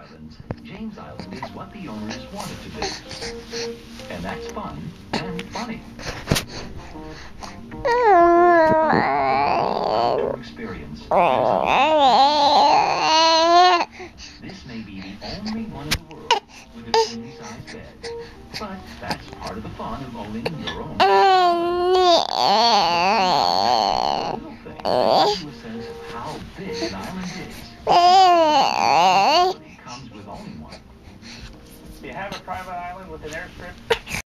islands, James Island is what the owners wanted to be. And that's fun and funny. Experience. This may be the only one in the world with a queen size bed. But that's part of the fun of owning your own. Little thing how big an island is. It comes with owning one. Do you have a private island with an airstrip?